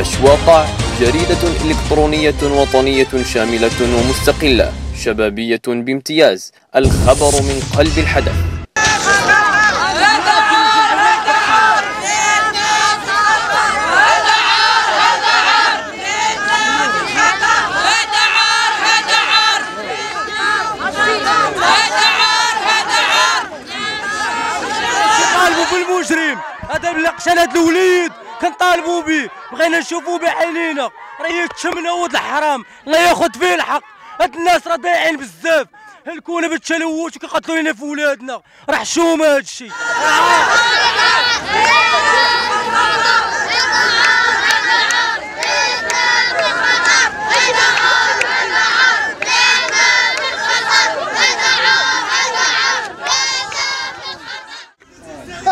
أشواق جريدة إلكترونية وطنية شاملة ومستقلة شبابية بامتياز الخبر من قلب الحدث. بالمجرم هذا قتل هاد الوليد. كنطالبوا به بغينا نشوفوا بعينينا راه يتشمنا ولد الحرام. الله ياخذ فيه الحق. هاد الناس راه ضايعين بزاف. الكونه بالتلوث وكيقتلوا لنا في ولادنا. راه حشومة هاد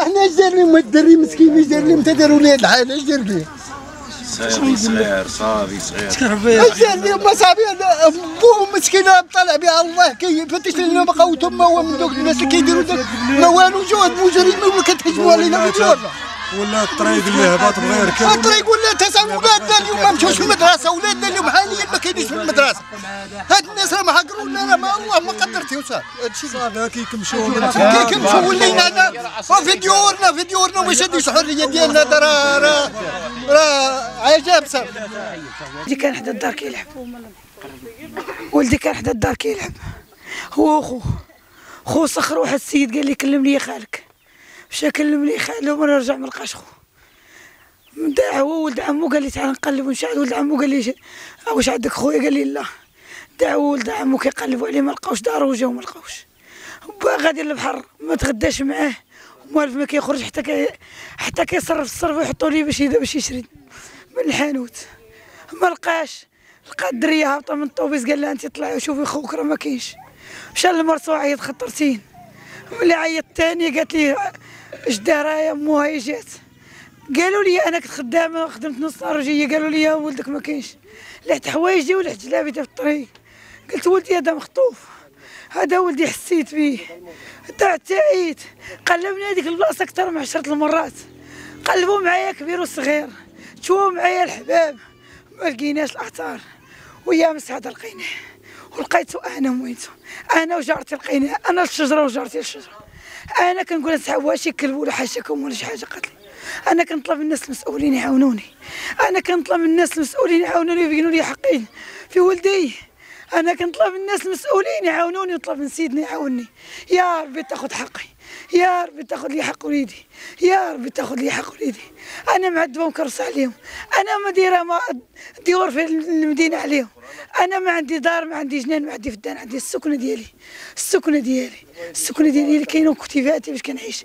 إحنا اش دار لهم الدري مسكين اش دار لهم تداروا لي هاد الحاله اش دار لهم صغير صغير. صافي صغير اش دار لهم مصابي بوهم مسكين طلع بها الله كيفتش لنا بقاوتهم ما هو من دوك الناس اللي كيديروا ما والو هاد المجرمين ولا كتهجموا علينا بالجوع ولا الطريق اللي هبط بغى يركب الطريق ولا تسع ولادنا اليوم. ما مشاوش المدرسة ولادنا اليوم حاليا ما كاينينش في المدرسة. هاد الناس راه ما حقروا لنا راه ما الله ما قدرتي وصافي هادشي صافي كيكمشوا من كيمشوا ولينا هنا في ديورنا في ديورنا وما يشدوش الحريه ديالنا هذا راه راه راه عجاب صافي. ولدي كان حدا الدار كيلعب. ولدي كان حدا الدار كيلعب. هو وخوه خو سخر واحد السيد قال لي كلم لي خالك. مشى كلم خاله وأنا رجع ما لقاش خو. داع هو ولد عمو قال لي تعال نقلب ونشاهد ولد عمو قال لي واش عندك خويا؟ قال لي لا. هو ولد عمو كيقلبوا عليه ما لقاوش دارو وجاو ما لقاوش غادي للبحر ما تغداش معاه. موالف ما كيخرج حتى كي حتى كيصرف الصرف ويحطوا ليه باش باش يشري. من الحانوت. ما لقاش. لقى الدرية هابطة من الطوبيس قال لها أنت طلعي وشوفي خوك راه ما كاينش. مشى للمرسو عيط خطرتين ملي عيط تاني قالت لي اش دايره يا امها هي جات؟ قالوا لي أنا كنت خدامه خدمت نص نهار وجاية. قالوا لي ولدك ما كاينش. لحت حوايجي ولحت جلابيتي في الطريق. قلت ولدي هذا مخطوف. هذا ولدي حسيت دعت تعيت قلبنا هذيك البلاصة أكثر من عشرة المرات. قلبوا معايا كبير وصغير. تشوفوا معايا الحباب. ما لقيناش الاثار ويا مسعد لقيناه. ولقيته أنا مويته أنا وجارتي لقيناه. أنا الشجره وجارتي الشجره أنا كنقول نسحب واش يكلبوا حاشاكم ولا شي حاجة؟ قالت لي أنا كنطلب من الناس المسؤولين يعاونوني. أنا كنطلب من الناس المسؤولين يعاونوني ويبينوا لي حقي في ولدي. أنا كنطلب الناس المسؤولين يعاونوني ونطلب من سيدنا يعاونني. يا ربي تاخذ حقي. يا ربي تاخذ لي حق وليدي. يا ربي تاخذ لي حق وليدي. أنا معذبه ومكرس عليهم أنا ما دايره ما ديور في المدينة عليهم. أنا ما عندي دار ما عندي جنان ما عندي فدان عندي السكنة ديالي. السكنة ديالي. السكنة ديالي اللي كاينة كتيباتي باش كنعيش.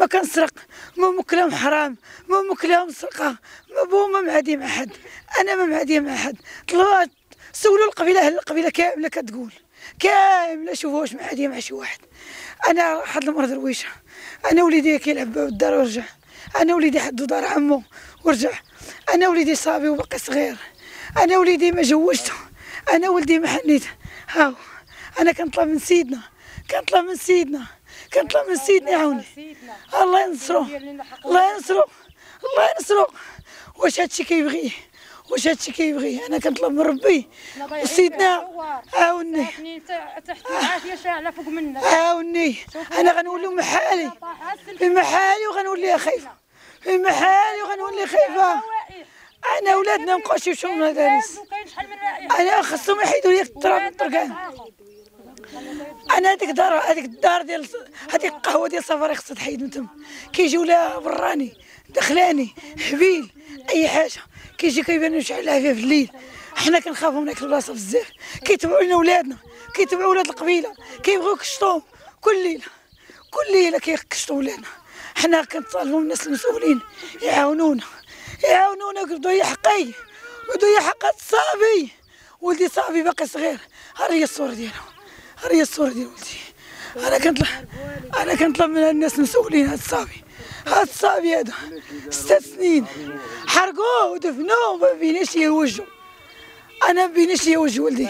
ما كنسرق. ما مكلهم حرام. ما مكلهم سرقة. ما بو ما معادي مع حد. أنا ما معادي مع حد. طلبات سولوا القبيلة أهل القبيلة كاملة كتقول كاملة شوفوا واش معاديه مع شي واحد. أنا واحد المره درويشه أنا وليدي كيلعب بالدار ورجع. أنا وليدي حدو دار عمو ورجع. أنا وليدي صابي وباقي صغير. أنا وليدي ما جوجته. أنا ولدي ما حنيت هاو. أنا كنطلب من سيدنا. كنطلب من سيدنا. كنطلب من سيدنا يعاوني. الله ينصرو. الله ينصرو. الله ينصرو. واش هادشي كيبغيه واش هادشي كيبغيه أنا كنطلب من ربي. وسيدنا عاوني تحت العافية شاعله فوق منك. عاوني. أنا غنولي محالي. في محالي وغنولي خايفه في محالي وغنولي خايفة. أنا ولادنا مابقاوش يمشيو للمدارس أنا خصهم يحيدوا لي التراب من الطرقان أنا هذيك الدار هذيك الدار ديال هذيك القهوة ديال صفاري خصها تحيد من تم. كيجيو لها براني. دخلاني حبيل أي حاجة. كيجي كيبان شي العافية في الليل. حنا كنخافوا من هذيك البلاصة بزاف. كيتبعوا لنا ولادنا كيتبعوا ولاد القبيلة. كيبغيو يكشطوهم. كل ليلة كل ليلة كيكشطوا ولادنا. حنا كنطالبوا من الناس المسؤولين. يعاونونا. يعاونونا ويقبضوا لي حقي ويقبضوا لي حق الصافي ولدي صافي باقي صغير. ها هي الصورة ديالو. ها هي الصورة ديال ولدي. أنا كنطلب أنا كنطلب من الناس المسؤولين هاد الصافي هاد الصافي هذا ست سنين حرقوه ودفنوه وما بيناش يوجهوا أنا ما بيناش يوجه ولدي.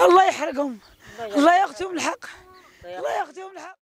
الله يحرقهم. الله ياخذهم الحق الله ياخذهم الحق